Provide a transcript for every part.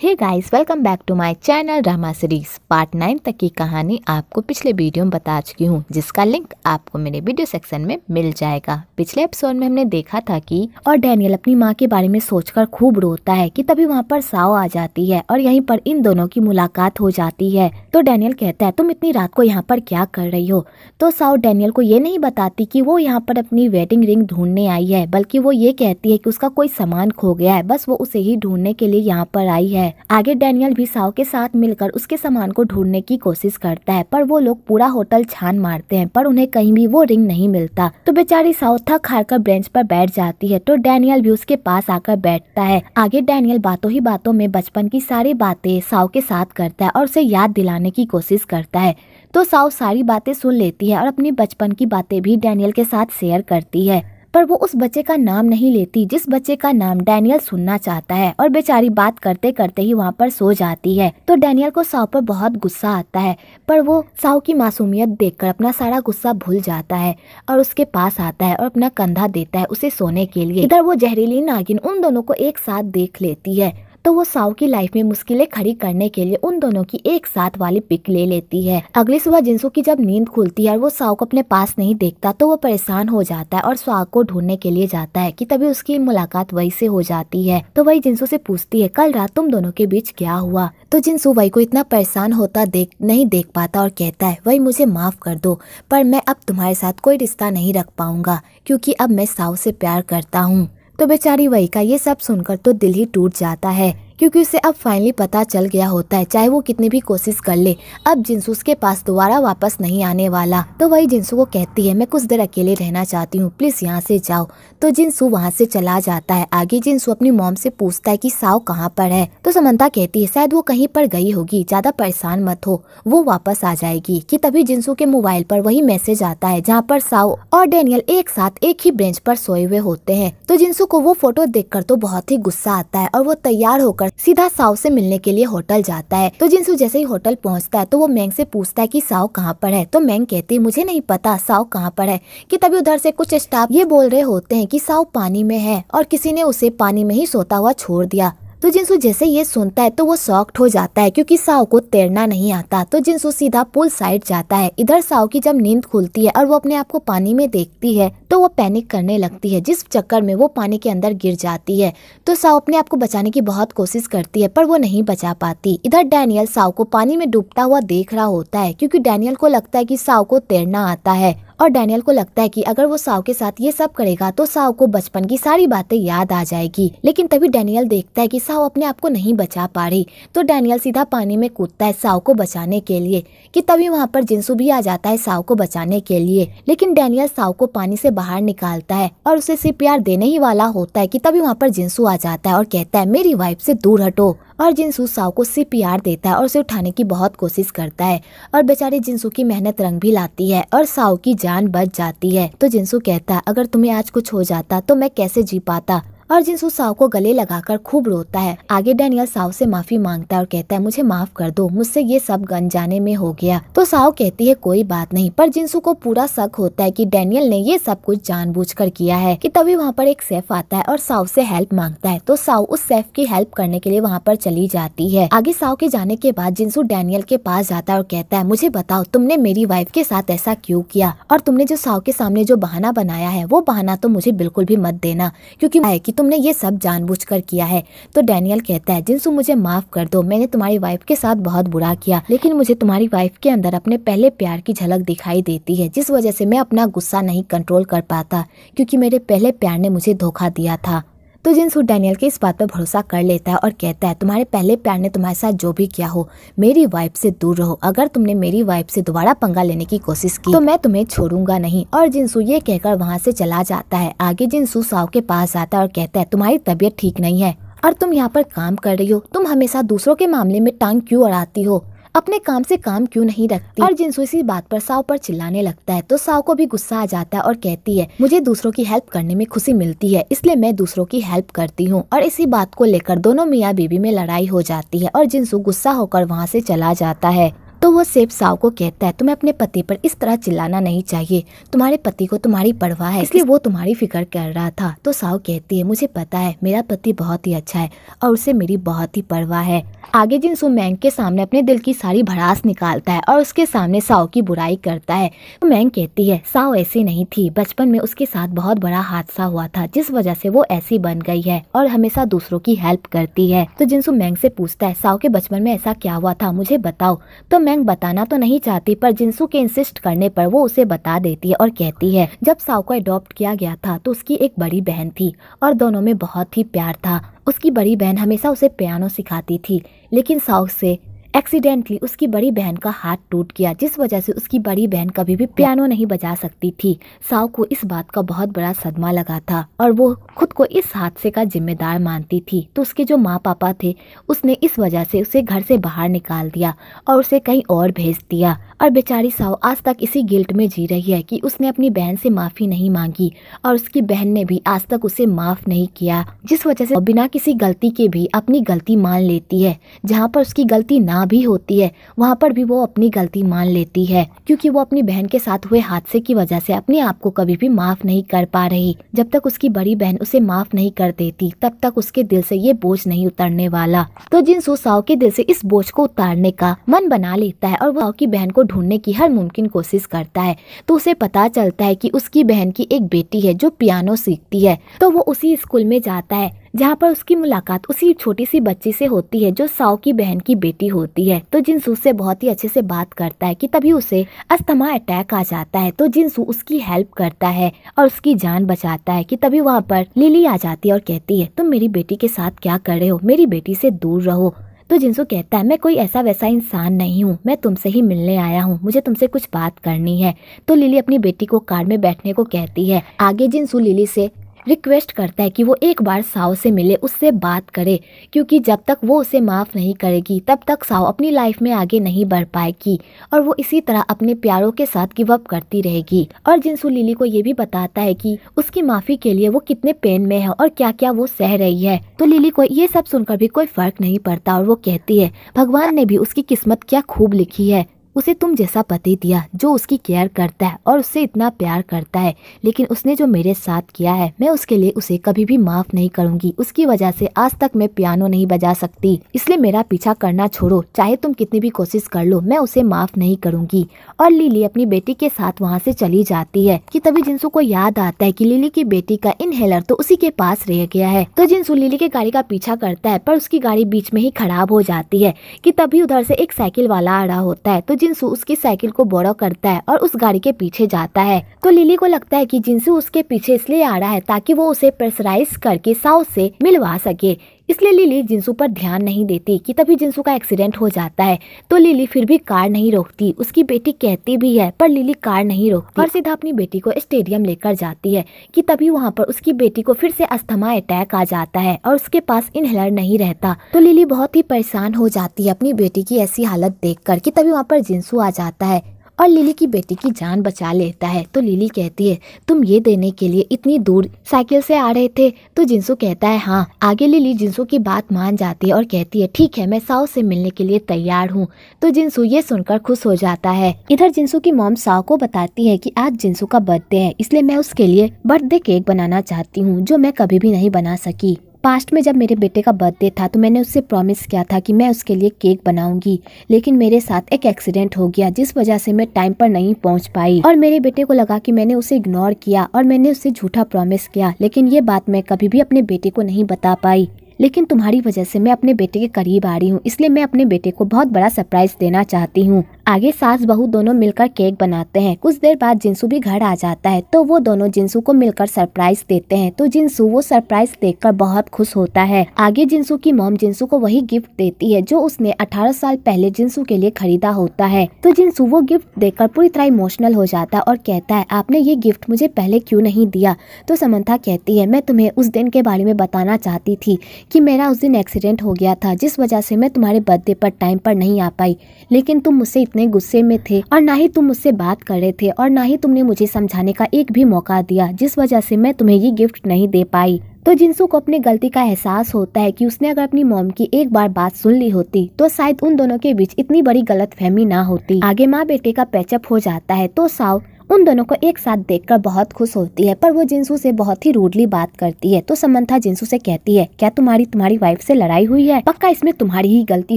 Hey guys welcome back to my channel drama series part nine तक की कहानी आपको पिछले वीडियो में बता चुकी हूँ, जिसका लिंक आपको मेरे वीडियो सेक्शन में मिल जाएगा। पिछले एपिसोड में हमने देखा था कि और डैनियल अपनी माँ के बारे में सोचकर खूब रोता है कि तभी वहाँ पर साओ आ जाती है और यहीं पर इन दोनों की मुलाकात हो जाती है। तो डैनियल कहता है, तुम इतनी रात को यहाँ पर क्या कर रही हो? तो साओ डैनियल को ये नहीं बताती की वो यहाँ पर अपनी वेडिंग रिंग ढूँढने आई है, बल्कि वो ये कहती है की उसका कोई सामान खो गया है, बस वो उसे ही ढूँढने के लिए यहाँ पर आई है। आगे डैनियल भी साव के साथ मिलकर उसके सामान को ढूँढने की कोशिश करता है, पर वो लोग पूरा होटल छान मारते हैं, पर उन्हें कहीं भी वो रिंग नहीं मिलता। तो बेचारी साव थक हार कर बेंच पर बैठ जाती है तो डैनियल भी उसके पास आकर बैठता है। आगे डैनियल बातों ही बातों में बचपन की सारी बातें साव के साथ करता है और उसे याद दिलाने की कोशिश करता है। तो साव सारी बातें सुन लेती है और अपनी बचपन की बातें भी डैनियल के साथ शेयर करती है। पर वो उस बच्चे का नाम नहीं लेती, जिस बच्चे का नाम डैनियल सुनना चाहता है और बेचारी बात करते करते ही वहाँ पर सो जाती है। तो डैनियल को साव पर बहुत गुस्सा आता है, पर वो साव की मासूमियत देखकर अपना सारा गुस्सा भूल जाता है और उसके पास आता है और अपना कंधा देता है उसे सोने के लिए। इधर वो जहरीली नागिन उन दोनों को एक साथ देख लेती है। तो वो साव की लाइफ में मुश्किलें खड़ी करने के लिए उन दोनों की एक साथ वाली पिक ले लेती है। अगली सुबह जिनसू की जब नींद खुलती है और वो साव को अपने पास नहीं देखता तो वो परेशान हो जाता है और स्वाग को ढूँढने के लिए जाता है कि तभी उसकी मुलाकात वही से हो जाती है। तो वही जिनसू से पूछती है, कल रात तुम दोनों के बीच क्या हुआ? तो जिनसू वही को इतना परेशान होता देख, नहीं देख पाता और कहता है, वही मुझे माफ़ कर दो, पर मैं अब तुम्हारे साथ कोई रिश्ता नहीं रख पाऊँगा, क्योंकि अब मैं साव से प्यार करता हूँ। तो बेचारी वही का ये सब सुनकर तो दिल ही टूट जाता है। क्योंकि उसे अब फाइनली पता चल गया होता है, चाहे वो कितनी भी कोशिश कर ले। अब जिनसू उसके पास दोबारा वापस नहीं आने वाला। तो वही जिनसू को कहती है, मैं कुछ देर अकेले रहना चाहती हूँ प्लीज़ यहाँ से जाओ। तो जिनसू वहाँ से चला जाता है। आगे जिनसू अपनी मोम से पूछता है कि, साव कहाँ पर है? तो समंता कहती है, शायद वो कहीं पर गई होगी, ज़्यादा परेशान मत हो, वो वापस आ जाएगी। कि तभी जिनसू के मोबाइल पर वही मैसेज आता है, जहाँ पर साव और डेनियल एक साथ एक ही बेंच पर सोए हुए होते हैं। तो जिनसू को वो फ़ोटो देखकर तो बहुत ही गुस्सा आता है और वो तैयार होकर होकर सीधा साव से मिलने के लिए होटल जाता है। तो जिनसु जैसे ही होटल पहुँचता है तो वो मैंग से पूछता है कि साव कहाँ पर है? तो मैंग कहती है, मुझे नहीं पता साव कहाँ पर है। कि तभी उधर से कुछ स्टाफ ये बोल रहे होते हैं कि साव पानी में है और किसी ने उसे पानी में ही सोता हुआ छोड़ दिया। तो जिनसू जैसे ये सुनता है तो वो सॉक्ट हो जाता है, क्योंकि साव को तैरना नहीं आता। तो जिनसू सीधा पुल साइड जाता है। इधर साव की जब नींद खुलती है और वो अपने आप को पानी में देखती है तो वो पैनिक करने लगती है। जिस चक्कर में वो पानी के अंदर गिर जाती है तो साव अपने आप को बचाने की बहुत कोशिश करती है, पर वो नहीं बचा पाती। इधर डैनियल साव को पानी में डूबता हुआ देख रहा होता है, क्योंकि डैनियल को लगता है कि साव को तैरना आता है। और डैनियल को लगता है कि अगर वो साव के साथ ये सब करेगा तो साव को बचपन की सारी बातें याद आ जाएगी। लेकिन तभी डैनियल देखता है कि साव अपने आप को नहीं बचा पा रही। तो डैनियल सीधा पानी में कूदता है साव को बचाने के लिए, कि तभी वहाँ पर जिनसू भी आ जाता है साव को बचाने के लिए। लेकिन डैनियल साव को पानी से बाहर निकालता है और उसे सिर्फ़ प्यार देने ही वाला होता है कि तभी वहाँ पर जिनसू आ जाता है और कहता है, मेरी वाइफ से दूर हटो। और जिनसू साव को सिर्फ़ प्यार देता है और उसे उठाने की बहुत कोशिश करता है, और बेचारे जिनसू की मेहनत रंग भी लाती है और साव की जान बच जाती है। तो जिनसू कहता है अगर तुम्हें आज कुछ हो जाता तो मैं कैसे जी पाता? और जिनसू साव को गले लगाकर खूब रोता है, आगे डैनियल साव से माफ़ी माँगता है और कहता है, मुझे माफ़ कर दो, मुझसे ये सब गन जाने में हो गया। तो साव कहती है, कोई बात नहीं, पर जिनसू को पूरा शक होता है कि डैनियल ने ये सब कुछ जानबूझकर किया है, कि तभी वहाँ पर एक सेफ़ आता है और साव से हेल्प माँगता है तो साव उस सेफ़ की हेल्प करने के लिए वहाँ पर चली जाती है। आगे साव के जाने के बाद जिनसू डैनियल के पास जाता है और कहता है, मुझे बताओ, तुमने मेरी वाइफ के साथ ऐसा क्यूँ किया? और तुमने जो साव के सामने जो बहाना बनाया है, वो बहाना तो मुझे बिल्कुल भी मत देना, क्यूँकी तुमने ये सब जानबूझकर किया है। तो डैनियल कहता है, जिनसू, मुझे माफ़ कर दो। मैंने तुम्हारी वाइफ के साथ बहुत बुरा किया, लेकिन मुझे तुम्हारी वाइफ के अंदर अपने पहले प्यार की झलक दिखाई देती है, जिस वजह से मैं अपना गुस्सा नहीं कंट्रोल कर पाता, क्योंकि मेरे पहले प्यार ने मुझे धोखा दिया था। तो जिनसू डैनियल के इस बात पर भरोसा कर लेता है और कहता है, तुम्हारे पहले प्यार ने तुम्हारे साथ जो भी किया हो, मेरी वाइफ से दूर रहो। अगर तुमने मेरी वाइफ से दोबारा पंगा लेने की कोशिश की तो मैं तुम्हें छोड़ूँगा नहीं। और जिनसू ये कहकर वहाँ से चला जाता है, आगे जिनसू साव के पास आता है और कहता है, तुम्हारी तबीयत ठीक नहीं है और तुम यहाँ पर काम कर रही हो। तुम हमेशा दूसरों के मामले में टांग क्यों अड़ाती हो? अपने काम से काम क्यों नहीं रखती? और जिनसु इसी बात पर साव पर चिल्लाने लगता है तो साव को भी गुस्सा आ जाता है और कहती है, मुझे दूसरों की हेल्प करने में खुशी मिलती है, इसलिए मैं दूसरों की हेल्प करती हूँ। और इसी बात को लेकर दोनों मियाँ बीबी में लड़ाई हो जाती है और जिनसु गुस्सा होकर वहाँ से चला जाता है। तो वो सेब साव को कहता है, तुम्हें अपने पति पर इस तरह चिल्लाना नहीं चाहिए। तुम्हारे पति को तुम्हारी परवाह है। इसलिए वो तुम्हारी फ़िक्र कर रहा था। तो साव कहती है, मुझे पता है, मेरा पति बहुत ही अच्छा है और उसे मेरी बहुत ही परवाह है। आगे जिनसू मैंग के सामने अपने दिल की सारी भड़ास निकालता है और उसके सामने साव की बुराई करता है तो मैंग कहती है, साव ऐसी नहीं थी। बचपन में उसके साथ बहुत बड़ा हादसा हुआ था, जिस वजह से वो ऐसी बन गई है और हमेशा दूसरों की हेल्प करती है। तो जिनसू मैंग से पूछता है, साव के बचपन में ऐसा क्या हुआ था? मुझे बताओ। तो मैंग बताना तो नहीं चाहती, पर जिनसू के इंसिस्ट करने पर वो उसे बता देती है और कहती है, जब साव को अडॉप्ट किया गया था तो उसकी एक बड़ी बहन थी और दोनों में बहुत ही प्यार था। उसकी बड़ी बहन हमेशा उसे पियानो सिखाती थी, लेकिन साउथ से एक्सीडेंटली उसकी बड़ी बहन का हाथ टूट गया, जिस वजह से उसकी बड़ी बहन कभी भी पियानो नहीं बजा सकती थी। साव को इस बात का बहुत बड़ा सदमा लगा था और वो खुद को इस हादसे का जिम्मेदार मानती थी। तो उसके जो माँ पापा थे, उसने इस वजह से उसे घर से बाहर निकाल दिया और उसे कहीं और भेज दिया। और बेचारी साव आज तक इसी गिल्ट में जी रही है कि उसने अपनी बहन से माफ़ी नहीं मांगी और उसकी बहन ने भी आज तक उसे माफ़ नहीं किया, जिस वजह से बिना किसी गलती के भी अपनी गलती मान लेती है। जहाँ पर उसकी गलती ना भी होती है, वहाँ पर भी वो अपनी गलती मान लेती है, क्योंकि वो अपनी बहन के साथ हुए हादसे की वजह से अपने आप को कभी भी माफ़ नहीं कर पा रही। जब तक उसकी बड़ी बहन उसे माफ़ नहीं कर देती, तब तक उसके दिल से ये बोझ नहीं उतरने वाला। तो जिनसू साव के दिल से इस बोझ को उतारने का मन बना लेता है और वो की बहन को ढूँढने की हर मुमकिन कोशिश करता है। तो उसे पता चलता है कि उसकी बहन की एक बेटी है जो पियानो सीखती है। तो वो उसी स्कूल में जाता है, जहाँ पर उसकी मुलाकात उसी छोटी सी बच्ची से होती है जो साओ की बहन की बेटी होती है। तो जिनसू से बहुत ही अच्छे से बात करता है कि तभी उसे अस्थमा अटैक आ जाता है। तो जिनसू उसकी हेल्प करता है और उसकी जान बचाता है कि तभी वहाँ पर लिली आ जाती है और कहती है, तुम मेरी बेटी के साथ क्या कर रहे हो? मेरी बेटी से दूर रहो। तो जिनसू कहता है, मैं कोई ऐसा वैसा इंसान नहीं हूँ। मैं तुमसे ही मिलने आया हूँ। मुझे तुमसे कुछ बात करनी है। तो लिली अपनी बेटी को कार में बैठने को कहती है। आगे जिनसू लिली से रिक्वेस्ट करता है कि वो एक बार साव से मिले, उससे बात करे, क्योंकि जब तक वो उसे माफ़ नहीं करेगी, तब तक साव अपनी लाइफ में आगे नहीं बढ़ पाएगी, और वो इसी तरह अपने प्यारों के साथ गिव अप करती रहेगी। और जिनसू लिली को ये भी बताता है कि उसकी माफ़ी के लिए वो कितने पेन में है और क्या क्या वो सह रही है। तो लिली को ये सब सुनकर भी कोई फ़र्क नहीं पड़ता और वो कहती है, भगवान ने भी उसकी किस्मत क्या खूब लिखी है। उसे तुम जैसा पति दिया जो उसकी केयर करता है और उससे इतना प्यार करता है। लेकिन उसने जो मेरे साथ किया है, मैं उसके लिए उसे कभी भी माफ़ नहीं करूँगी। उसकी वजह से आज तक मैं पियानो नहीं बजा सकती। इसलिए मेरा पीछा करना छोड़ो। चाहे तुम कितनी भी कोशिश कर लो, मैं उसे माफ़ नहीं करूँगी। और लिली अपनी बेटी के साथ वहाँ से चली जाती है। कि तभी जिनसू को याद आता है कि लिली की बेटी का इनहेलर तो उसी के पास रह गया है। तो जिनसू लिली के गाड़ी का पीछा करता है, पर उसकी गाड़ी बीच में ही खराब हो जाती है। कि तभी उधर से एक साइकिल वाला आ रहा होता है। तो जिनसू उसकी साइकिल को बोरो करता है और उस गाड़ी के पीछे जाता है। तो लिली को लगता है कि जिनसू उसके पीछे इसलिए आ रहा है ताकि वो उसे प्रेशराइज करके साउथ से मिलवा सके। इसलिए लिली जिंसू पर ध्यान नहीं देती कि तभी जिंसू का एक्सीडेंट हो जाता है। तो लिली फिर भी कार नहीं रोकती। उसकी बेटी कहती भी है, पर लिली कार नहीं रोकती। और सीधा अपनी बेटी को स्टेडियम लेकर जाती है कि तभी वहाँ पर उसकी बेटी को फिर से अस्थमा अटैक आ जाता है और उसके पास इनहेलर नहीं रहता। तो लिली बहुत ही परेशान हो जाती है अपनी बेटी की ऐसी हालत देख कर तभी वहाँ पर जिंसू आ जाता है। और लिली की बेटी की जान बचा लेता है। तो लिली कहती है, तुम ये देने के लिए इतनी दूर साइकिल से आ रहे थे तो जिंसू कहता है हाँ आगे लिली जिंसू की बात मान जाती है और कहती है, ठीक है, मैं साव से मिलने के लिए तैयार हूँ। तो जिंसू ये सुनकर खुश हो जाता है। इधर जिंसू की मोम साओ को बताती है की आज जिंसू का बर्थडे है, इसलिए मैं उसके लिए बर्थडे केक बनाना चाहती हूँ, जो मैं कभी भी नहीं बना सकी। पास्ट में जब मेरे बेटे का बर्थडे था तो मैंने उससे प्रॉमिस किया था कि मैं उसके लिए केक बनाऊँगी। लेकिन मेरे साथ एक एक्सीडेंट हो गया, जिस वजह से मैं टाइम पर नहीं पहुँच पाई। और मेरे बेटे को लगा कि मैंने उसे इग्नोर किया और मैंने उससे झूठा प्रॉमिस किया। लेकिन ये बात मैं कभी भी अपने बेटे को नहीं बता पाई। लेकिन तुम्हारी वजह से मैं अपने बेटे के करीब आ रही हूँ, इसलिए मैं अपने बेटे को बहुत बड़ा सरप्राइज़ देना चाहती हूँ। आगे सास बहू दोनों मिलकर केक बनाते हैं। कुछ देर बाद जिंसू भी घर आ जाता है तो वो दोनों जिंसू को मिलकर सरप्राइज़ देते हैं। तो जिंसू वो सरप्राइज़ देखकर बहुत खुश होता है। आगे जिंसू की मोम जिंसू को वही गिफ्ट देती है, जो उसने 18 साल पहले जिंसू के लिए खरीदा होता है। तो जिंसू वो गिफ्ट देखकर पूरी तरह इमोशनल हो जाता है और कहता है, आपने ये गिफ्ट मुझे पहले क्यूँ नहीं दिया? तो समंथा कहती है, मैं तुम्हें उस दिन के बारे में बताना चाहती थी कि मेरा उस दिन एक्सीडेंट हो गया था, जिस वजह से मैं तुम्हारे बर्थडे पर टाइम पर नहीं आ पाई। लेकिन तुम मुझसे इतने गुस्से में थे और ना ही तुम मुझसे बात कर रहे थे और ना ही तुमने मुझे समझाने का एक भी मौका दिया, जिस वजह से मैं तुम्हें ये गिफ्ट नहीं दे पाई। तो जिनसू को अपनी गलती का एहसास होता है कि उसने अगर अपनी मोम की एक बार बात सुन ली होती तो शायद उन दोनों के बीच इतनी बड़ी गलत फहमी ना होती। आगे माँ बेटे का पैचअप हो जाता है तो साव उन दोनों को एक साथ देखकर बहुत खुश होती है, पर वो जिंसू से बहुत ही रूडली बात करती है। तो समंथा जिंसू से कहती है, क्या तुम्हारी तुम्हारी वाइफ से लड़ाई हुई है? पक्का इसमें तुम्हारी ही गलती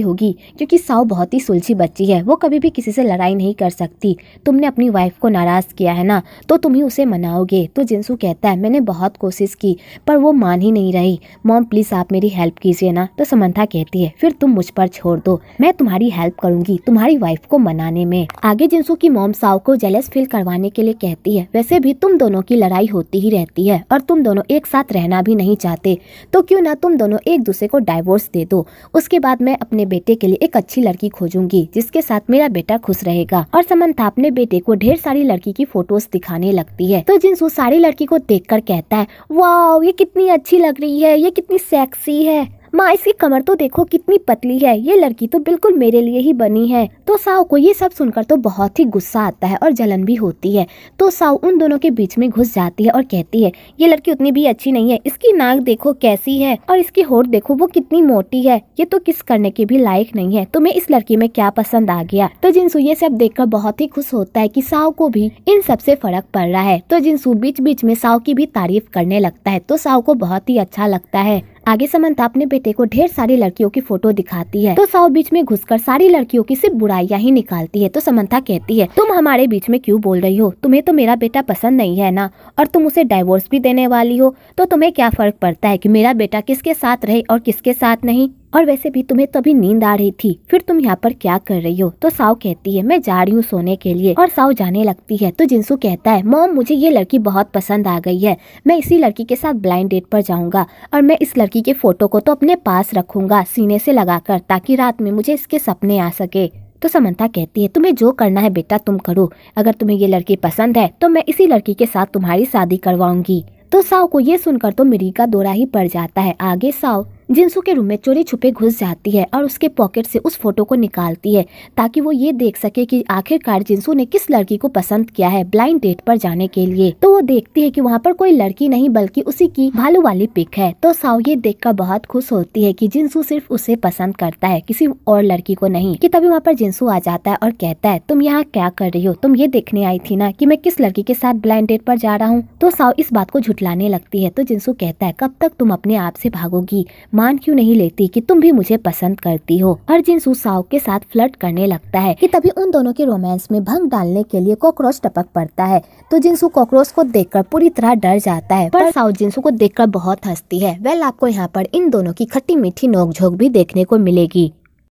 होगी, क्योंकि साउ बहुत ही सुलझी बच्ची है। वो कभी भी किसी से लड़ाई नहीं कर सकती। तुमने अपनी वाइफ को नाराज़ किया है ना तो तुम ही उसे मनाओगे। तो जिंसू कहता है, मैंने बहुत कोशिश की, पर वो मान ही नहीं रही। मॉम प्लीज़ आप मेरी हेल्प कीजिए ना। तो समंथा कहती है, फिर तुम मुझ पर छोड़ दो। मैं तुम्हारी हेल्प करूँगी तुम्हारी वाइफ को मनाने में। आगे जिंसू की मॉम साउ को जेलस फील करवाने करवाने के लिए कहती है, वैसे भी तुम दोनों की लड़ाई होती ही रहती है और तुम दोनों एक साथ रहना भी नहीं चाहते तो क्यों ना तुम दोनों एक दूसरे को डाइवोर्स दे दो। उसके बाद मैं अपने बेटे के लिए एक अच्छी लड़की खोजूँगी, जिसके साथ मेरा बेटा खुश रहेगा। और समन्था अपने बेटे को ढेर सारी लड़की की फ़ोटोज़ दिखाने लगती है। तो जिनसू सारी लड़की को देख कहता है वाह ये कितनी अच्छी लग रही है, ये कितनी सेक्सी है। माँ, इसकी कमर तो देखो कितनी पतली है। ये लड़की तो बिल्कुल मेरे लिए ही बनी है। तो साव को ये सब सुनकर तो बहुत ही गुस्सा आता है और जलन भी होती है। तो साव उन दोनों के बीच में घुस जाती है और कहती है, ये लड़की उतनी भी अच्छी नहीं है। इसकी नाक देखो कैसी है और इसकी होठ देखो वो कितनी मोटी है। ये तो किस करने के भी लायक नहीं है। तुम्हें इस लड़की में क्या पसंद आ गया? तो जिनसू ये सब देखकर बहुत ही खुश होता है की साव को भी इन सबसे फ़र्क पड़ रहा है। तो जिनसू बीच बीच में साव की भी तारीफ़ करने लगता है। तो साव को बहुत ही अच्छा लगता है। आगे समंता अपने बेटे को ढेर सारी लड़कियों की फ़ोटो दिखाती है। तो साओ बीच में घुसकर सारी लड़कियों की सिर्फ़ बुराइयाँ ही निकालती है। तो समंता कहती है, तुम हमारे बीच में क्यों बोल रही हो? तुम्हें तो मेरा बेटा पसंद नहीं है ना? और तुम उसे डाइवोर्स भी देने वाली हो? तो तुम्हें क्या फ़र्क पड़ता है कि मेरा बेटा किसके साथ रहे और किसके साथ नहीं? और वैसे भी तुम्हें तभी नींद आ रही थी। फिर तुम यहाँ पर क्या कर रही हो? तो साव कहती है, मैं जा रही हूँ सोने के लिए। और साव जाने लगती है। तो जिनसू कहता है, मोम, मुझे ये लड़की बहुत पसंद आ गई है। मैं इसी लड़की के साथ ब्लाइंड डेट पर जाऊँगा और मैं इस लड़की के फ़ोटो को तो अपने पास रखूँगा सीने से लगाकर ताकि रात में मुझे इसके सपने आ सके। तो समंता कहती है, तुम्हें जो करना है बेटा तुम करो। अगर तुम्हें ये लड़की पसंद है तो मैं इसी लड़की के साथ तुम्हारी शादी करवाऊँगी। तो साव को ये सुनकर तो मिरी का दौरा ही पड़ जाता है। आगे साव जिनसू के रूम में चोरी छुपे घुस जाती है और उसके पॉकेट से उस फ़ोटो को निकालती है, ताकि वो ये देख सके कि आखिरकार जिनसू ने किस लड़की को पसंद किया है ब्लाइंड डेट पर जाने के लिए। तो वो देखती है कि वहाँ पर कोई लड़की नहीं, बल्कि उसी की भालू वाली पिक है। तो साव ये देख कर बहुत खुश होती है की जिनसू सिर्फ़ उसे पसंद करता है, किसी और लड़की को नहीं, की तभी वहाँ पर जिनसू आ जाता है और कहता है, तुम यहाँ क्या कर रही हो? तुम ये देखने आई थी ना की मैं किस लड़की के साथ ब्लाइंड डेट पर जा रहा हूँ? तो साव इस बात को झुटलाने लगती है। तो जिनसू कहता है, कब तक तुम अपने आप से भागोगी? मान क्यों नहीं लेती कि तुम भी मुझे पसंद करती हो? अर्जिन सुसाओ के साथ फ्लर्ट करने लगता है कि तभी उन दोनों के रोमांस में भंग डालने के लिए कॉकरोच टपक पड़ता है। तो जिनसु कॉकरोच को देखकर पूरी तरह डर जाता है, पर साउ जिनसु को देखकर बहुत हंसती है। वेल, आपको यहाँ पर इन दोनों की खट्टी मीठी नोकझोंक भी देखने को मिलेगी।